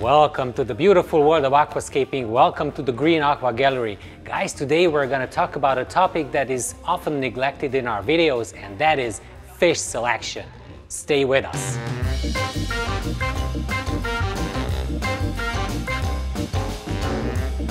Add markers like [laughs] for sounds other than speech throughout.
Welcome to the beautiful world of aquascaping. Welcome to the Green Aqua Gallery. Guys, today we're going to talk about a topic that is often neglected in our videos and that is fish selection. Stay with us.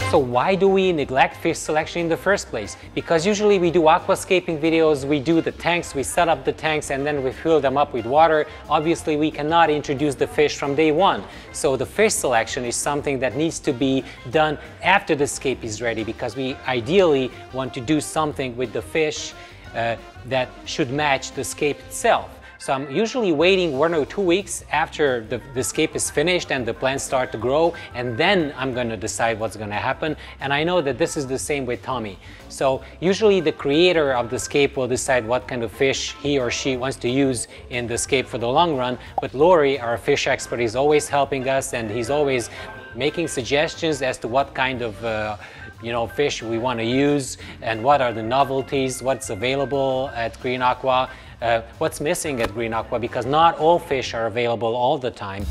So why do we neglect fish selection in the first place? Because usually we do aquascaping videos, we do the tanks, we set up the tanks and then we fill them up with water. Obviously we cannot introduce the fish from day one. So the fish selection is something that needs to be done after the scape is ready because we ideally want to do something with the fish uh, that should match the scape itself. So I'm usually waiting one or two weeks after the, the scape is finished and the plants start to grow and then I'm going to decide what's going to happen. And I know that this is the same with Tommy. So usually the creator of the scape will decide what kind of fish he or she wants to use in the scape for the long run. But Laurie, our fish expert, is always helping us and he's always making suggestions as to what kind of uh, you know, fish we want to use and what are the novelties, what's available at Green Aqua uh, what's missing at Green Aqua because not all fish are available all the time.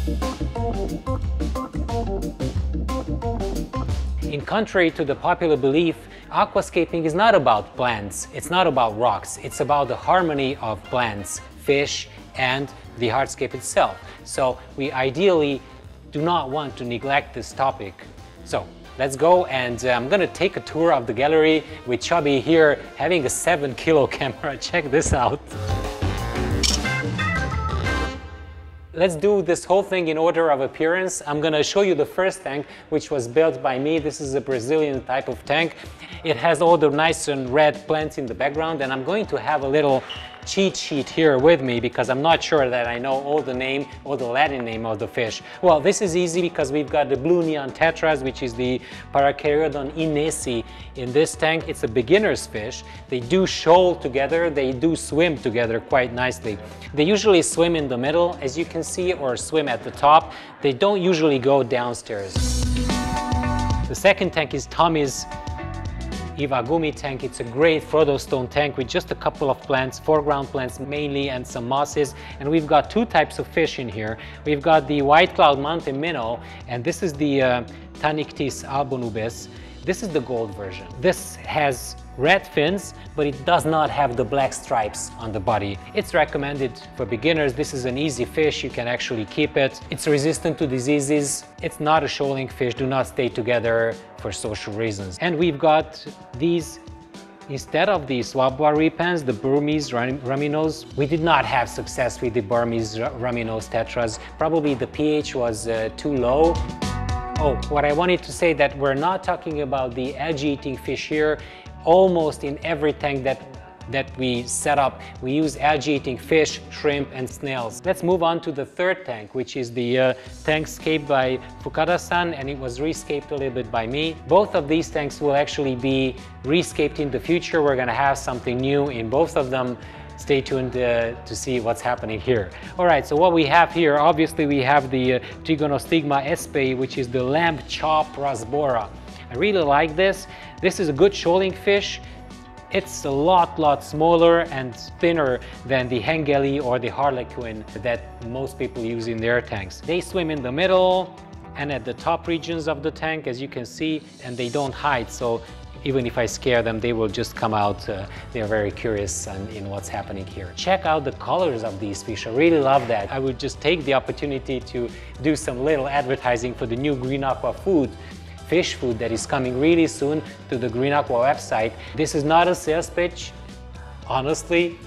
In contrary to the popular belief, aquascaping is not about plants, it's not about rocks, it's about the harmony of plants, fish, and the hardscape itself. So we ideally do not want to neglect this topic. So Let's go and uh, I'm gonna take a tour of the gallery with Chubby here having a seven kilo [laughs] camera. Check this out. Let's do this whole thing in order of appearance. I'm gonna show you the first tank, which was built by me. This is a Brazilian type of tank. It has all the nice and red plants in the background, and I'm going to have a little cheat sheet here with me because I'm not sure that I know all the name or the Latin name of the fish. Well, this is easy because we've got the blue neon tetras, which is the Paracheirodon innesi in this tank. It's a beginner's fish. They do shoal together. They do swim together quite nicely. They usually swim in the middle, as you can see, or swim at the top. They don't usually go downstairs. The second tank is Tommy's Iwagumi tank. It's a great Frodo stone tank with just a couple of plants, foreground plants mainly, and some mosses. And we've got two types of fish in here. We've got the white cloud mountain minnow, and this is the uh, Tanichthys albonubes. This is the gold version. This has red fins, but it does not have the black stripes on the body. It's recommended for beginners. This is an easy fish. You can actually keep it. It's resistant to diseases. It's not a shoaling fish. Do not stay together for social reasons. And we've got these Instead of the Sawbwa repens, the Burmese rummynose, we did not have success with the Burmese rummynose tetras. Probably the pH was uh, too low. Oh, what I wanted to say that we're not talking about the algae-eating fish here almost in every tank that that we set up. We use algae-eating fish, shrimp, and snails. Let's move on to the third tank, which is the uh, tank scaped by Fukada-san, and it was rescaped a little bit by me. Both of these tanks will actually be rescaped in the future. We're gonna have something new in both of them. Stay tuned uh, to see what's happening here. All right, so what we have here, obviously we have the uh, Trigonostigma espei, which is the lamb chop rasbora. I really like this. This is a good shoaling fish. It's a lot, lot smaller and thinner than the Hengeli or the Harlequin that most people use in their tanks. They swim in the middle and at the top regions of the tank, as you can see, and they don't hide. So even if I scare them, they will just come out. Uh, they're very curious in, in what's happening here. Check out the colors of these fish. I really love that. I would just take the opportunity to do some little advertising for the new Green Aqua food fish food that is coming really soon to the Green Aqua website. This is not a sales pitch. Honestly,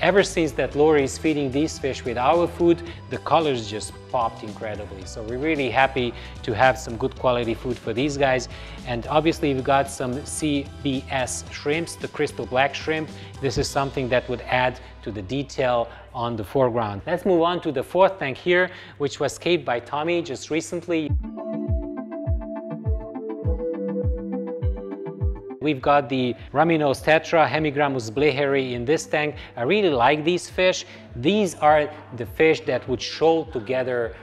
ever since that Lori is feeding these fish with our food, the colors just popped incredibly. So we're really happy to have some good quality food for these guys. And obviously we've got some CBS shrimps, the crystal black shrimp. This is something that would add to the detail on the foreground. Let's move on to the fourth tank here, which was scaped by Tommy just recently. We've got the Rummynose tetra, Hemigrammus bleheri in this tank. I really like these fish. These are the fish that would shoal together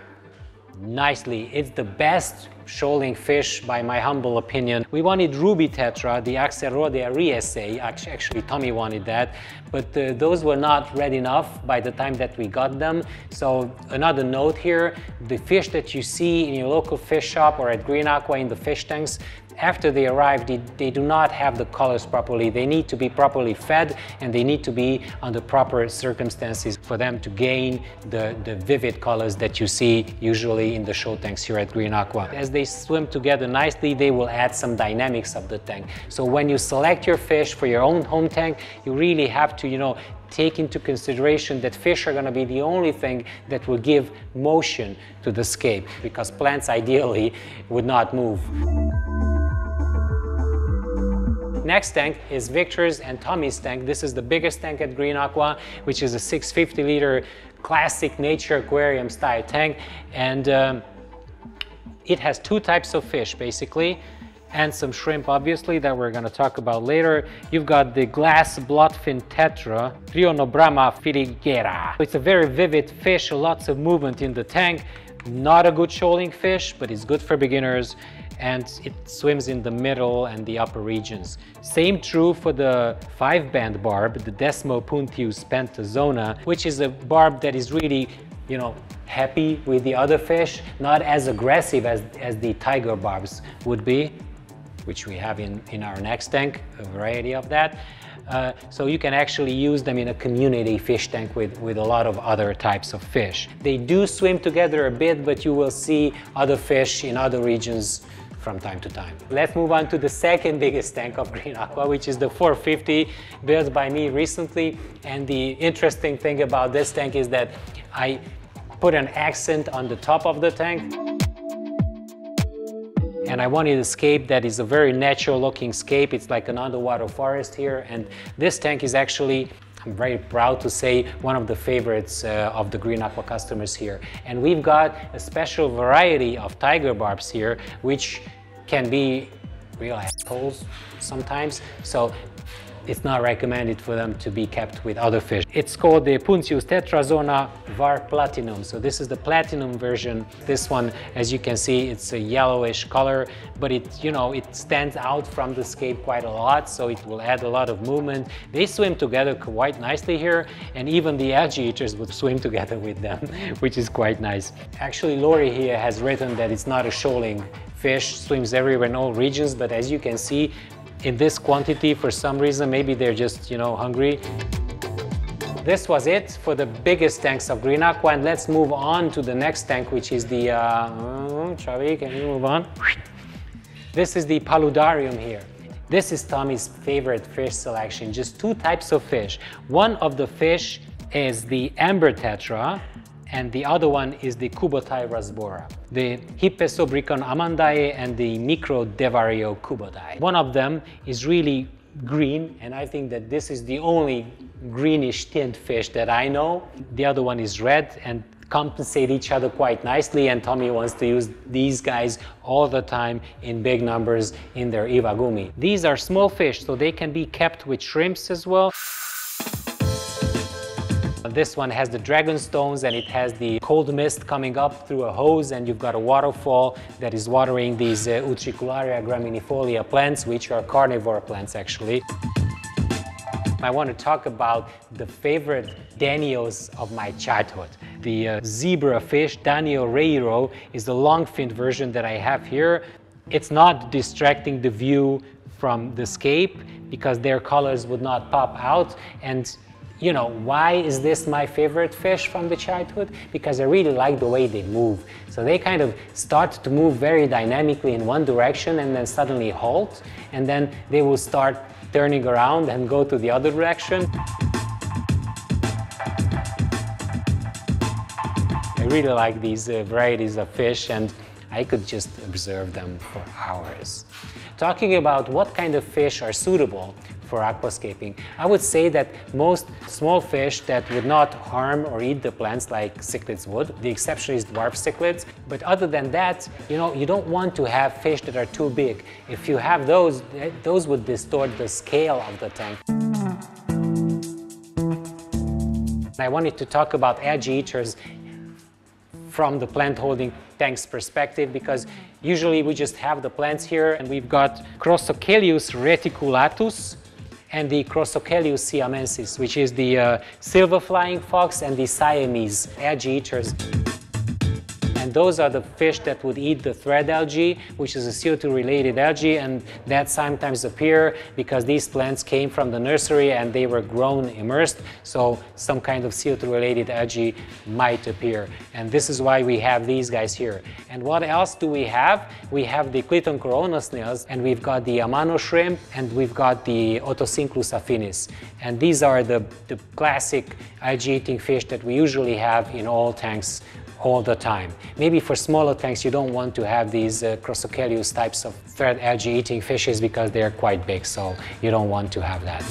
nicely. It's the best shoaling fish by my humble opinion. We wanted ruby tetra, the Axelrodia riesei, actually Tommy wanted that, but uh, those were not red enough by the time that we got them. So another note here, the fish that you see in your local fish shop or at Green Aqua in the fish tanks, after they arrive, they, they, do not have the colors properly. They need to be properly fed and they need to be under proper circumstances for them to gain the, the vivid colors that you see usually in the show tanks here at Green Aqua. As they swim together nicely, they will add some dynamics of the tank. So when you select your fish for your own home tank, you really have to, you know, take into consideration that fish are going to be the only thing that will give motion to the scape because plants ideally would not move. Next tank is Victor's and Tommy's tank. This is the biggest tank at Green Aqua, which is a 650 liter classic nature aquarium style tank. And um, it has two types of fish basically and some shrimp obviously that we're going to talk about later. You've got the glass bloodfin tetra, Prionobrama filigera. It's a very vivid fish, lots of movement in the tank. Not a good shoaling fish, but it's good for beginners and it swims in the middle and the upper regions. Same true for the five-band barb, the Desmopuntius pentazona, which is a barb that is really, you know, happy with the other fish, not as aggressive as, as the tiger barbs would be, which we have in, in our next tank, a variety of that. Uh, so you can actually use them in a community fish tank with, with a lot of other types of fish. They do swim together a bit, but you will see other fish in other regions from time to time. Let's move on to the second biggest tank of Green Aqua, which is the 450 built by me recently. And the interesting thing about this tank is that I put an accent on the top of the tank. And I wanted a scape that is a very natural looking scape. It's like an underwater forest here. And this tank is actually I'm very proud to say one of the favorites uh, of the Green Aqua customers here. And we've got a special variety of tiger barbs here, which can be real assholes sometimes. So it's not recommended for them to be kept with other fish. It's called the Puntius tetrazona var platinum. So this is the platinum version. This one, as you can see, it's a yellowish color, but it, you know, it stands out from the scape quite a lot, so it will add a lot of movement. They swim together quite nicely here, and even the algae eaters would swim together with them, [laughs] which is quite nice. Actually, Lori here has written that it's not a shoaling fish, swims everywhere in all regions, but as you can see, in this quantity for some reason. Maybe they're just, you know, hungry. This was it for the biggest tanks of Green Aqua and let's move on to the next tank which is the, uh, Chavi, can you move on? This is the paludarium here. This is Tommy's favorite fish selection, just two types of fish. One of the fish is the amber tetra, and the other one is the Kubotai rasbora, the Hyphessobrycon amandae and the Microdevario kubotai. One of them is really green, and I think that this is the only greenish tint fish that I know. The other one is red and compensate each other quite nicely and Tommy wants to use these guys all the time in big numbers in their iwagumi. These are small fish so they can be kept with shrimps as well. This one has the dragon stones and it has the cold mist coming up through a hose and you've got a waterfall that is watering these uh, Utricularia graminifolia plants, which are carnivore plants actually. I want to talk about the favorite Danios of my childhood. The uh, zebra fish, Danio rerio, is the long-finned version that I have here. It's not distracting the view from the scape because their colors would not pop out and you know, why is this my favorite fish from the childhood? Because I really like the way they move. So they kind of start to move very dynamically in one direction and then suddenly halt, and then they will start turning around and go to the other direction. I really like these uh, varieties of fish and I could just observe them for hours. Talking about what kind of fish are suitable for aquascaping. I would say that most small fish that would not harm or eat the plants like cichlids would. The exception is dwarf cichlids. But other than that, you know, you don't want to have fish that are too big. If you have those, eh, those would distort the scale of the tank. I wanted to talk about algae eaters from the plant holding tank's perspective because Usually we just have the plants here and we've got Crossocheilus reticulatus and the Crossocheilus siamensis, which is the uh, silver flying fox and the Siamese algae eaters. And those are the fish that would eat the thread algae, which is a CO2 related algae, and that sometimes appear because these plants came from the nursery and they were grown immersed, so some kind of CO2 related algae might appear. And this is why we have these guys here. And what else do we have? We have the Clithon corona snails, and we've got the Amano shrimp, and we've got the Otocinclus affinis. And these are the, the classic algae eating fish that we usually have in all tanks all the time. Maybe for smaller tanks you don't want to have these uh, types of thread algae eating fishes because they're quite big, so you don't want to have that.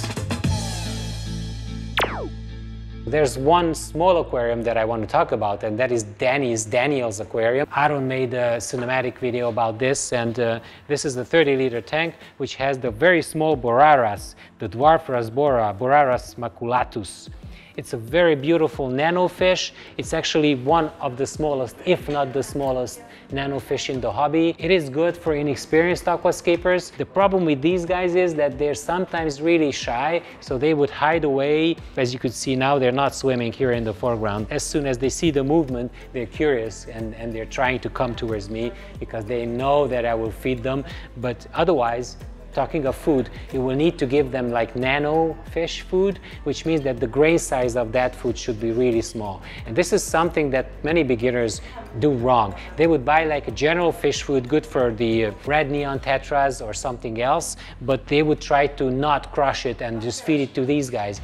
There's one small aquarium that I want to talk about, and that is Danny's Daniel's aquarium. Aaron made a cinematic video about this, and uh, this is the 30 liter tank, which has the very small Boraras, the dwarf rasbora, Boraras maculatus. It's a very beautiful nano fish. It's actually one of the smallest, if not the smallest, nano fish in the hobby. It is good for inexperienced aquascapers. The problem with these guys is that they're sometimes really shy, so they would hide away. As you could see now, they're not swimming here in the foreground. As soon as they see the movement, they're curious and, and they're trying to come towards me because they know that I will feed them. But otherwise, talking of food, you will need to give them like nano fish food, which means that the grain size of that food should be really small. And this is something that many beginners do wrong. They would buy like a general fish food good for the uh, red neon tetras or something else, but they would try to not crush it and just feed it to these guys.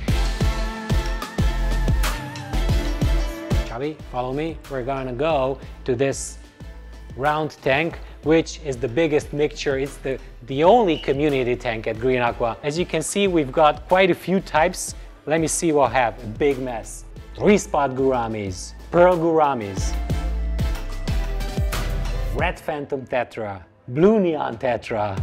Chavi, follow me. We're gonna go to this round tank which is the biggest mixture. It's the, the only community tank at Green Aqua. As you can see, we've got quite a few types. Let me see what I have. A big mess. Three spot gouramis, pearl gouramis, red phantom tetra, blue neon tetra,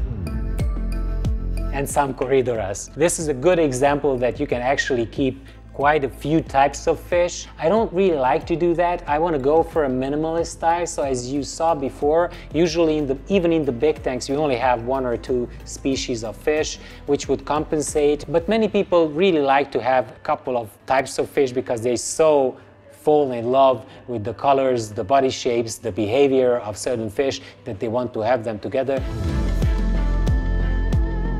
and some corydoras. This is a good example that you can actually keep quite a few types of fish. I don't really like to do that. I want to go for a minimalist style. So as you saw before, usually in the, even in the big tanks, you only have one or two species of fish, which would compensate. But many people really like to have a couple of types of fish because they're so fall in love with the colors, the body shapes, the behavior of certain fish that they want to have them together.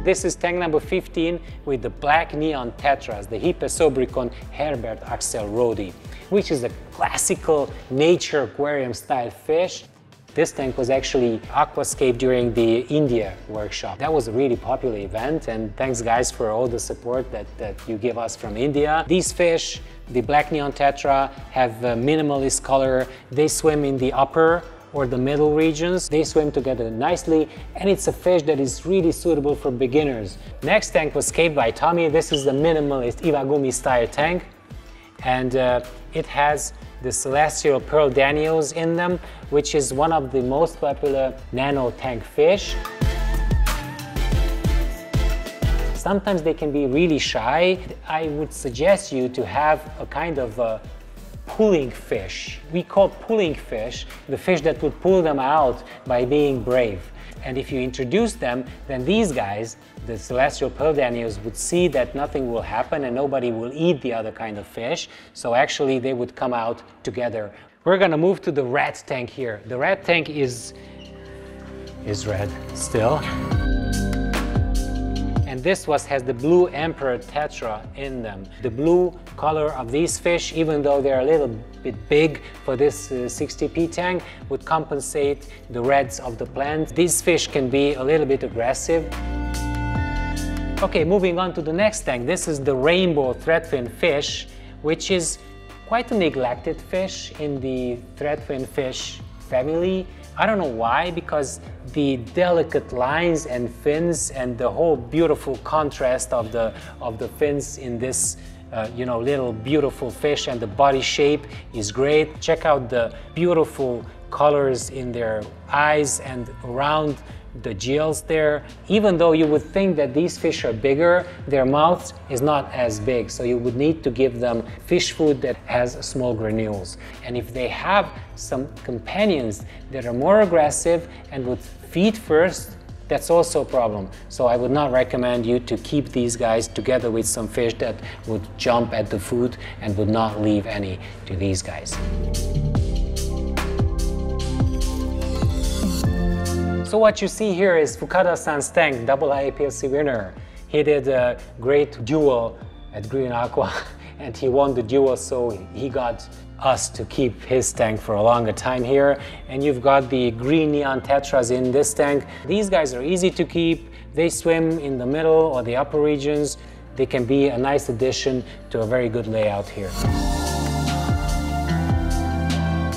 This is tank number 15 with the black neon tetras, the Hippesobricon Herbert Axelrodi, which is a classical nature aquarium style fish. This tank was actually aquascape during the India workshop. That was a really popular event and thanks guys for all the support that, that you give us from India. These fish, the black neon tetra, have minimalist color. They swim in the upper or the middle regions. They swim together nicely and it's a fish that is really suitable for beginners. Next tank was scaped by Tommy. This is the minimalist Iwagumi style tank and uh, it has the celestial pearl danios in them, which is one of the most popular nano tank fish. Sometimes they can be really shy. I would suggest you to have a kind of a pulling fish. We call pulling fish the fish that would pull them out by being brave. And if you introduce them, then these guys, the celestial pearl would see that nothing will happen and nobody will eat the other kind of fish. So actually they would come out together. We're gonna move to the red tank here. The red tank is, is red still. And this was has the blue emperor tetra in them. The blue color of these fish, even though they're a little bit big for this uh, 60p tank, would compensate the reds of the plant. These fish can be a little bit aggressive. Okay, moving on to the next tank. This is the rainbow threadfin fish, which is quite a neglected fish in the threadfin fish family. I don't know why, because the delicate lines and fins and the whole beautiful contrast of the, of the fins in this uh, you know, little beautiful fish and the body shape is great. Check out the beautiful colors in their eyes and around the gills there. Even though you would think that these fish are bigger, their mouth is not as big. So you would need to give them fish food that has small granules. And if they have some companions that are more aggressive and would feed first, that's also a problem. So I would not recommend you to keep these guys together with some fish that would jump at the food and would not leave any to these guys. So what you see here is Fukada-san's tank, double IAPLC winner. He did a great duel at Green Aqua [laughs] and he won the duel so he got us to keep his tank for a longer time here. And you've got the green neon tetras in this tank. These guys are easy to keep. They swim in the middle or the upper regions. They can be a nice addition to a very good layout here.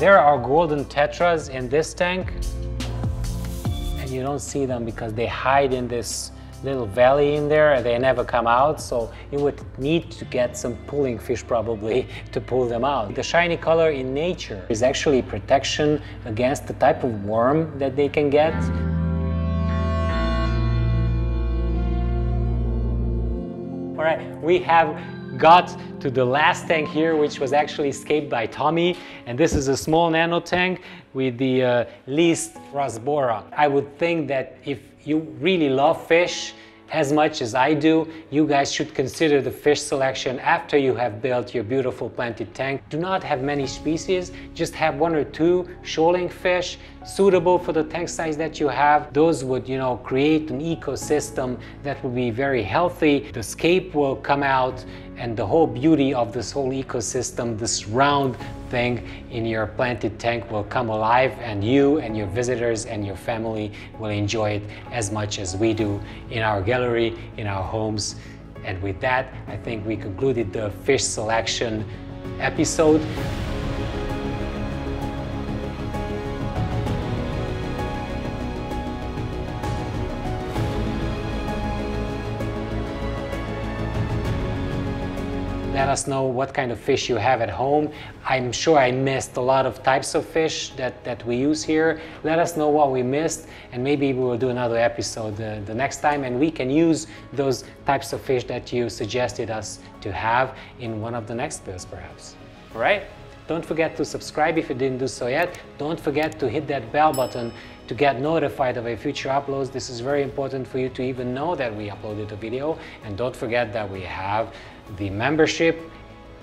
There are golden tetras in this tank you don't see them because they hide in this little valley in there and they never come out so you would need to get some pulling fish probably to pull them out. The shiny color in nature is actually protection against the type of worm that they can get. All right, we have got to the last tank here, which was actually escaped by Tommy. And this is a small nano tank with the uh, least rasbora. I would think that if you really love fish, as much as I do, you guys should consider the fish selection after you have built your beautiful planted tank. Do not have many species, just have one or two shoaling fish suitable for the tank size that you have. Those would, you know, create an ecosystem that would be very healthy. The scape will come out and the whole beauty of this whole ecosystem, this round thing in your planted tank will come alive and you and your visitors and your family will enjoy it as much as we do in our gallery, in our homes. And with that, I think we concluded the fish selection episode. Let us know what kind of fish you have at home. I'm sure I missed a lot of types of fish that, that we use here. Let us know what we missed and maybe we will do another episode the, the next time and we can use those types of fish that you suggested us to have in one of the next bills perhaps. All right? Don't forget to subscribe if you didn't do so yet. Don't forget to hit that bell button to get notified of our future uploads. This is very important for you to even know that we uploaded a video. And don't forget that we have the membership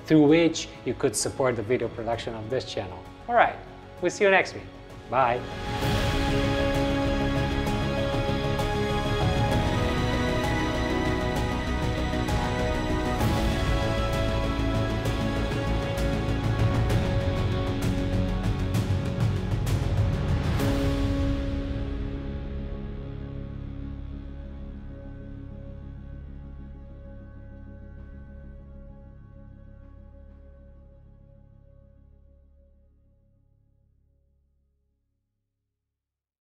through which you could support the video production of this channel. All right, we'll see you next week. Bye.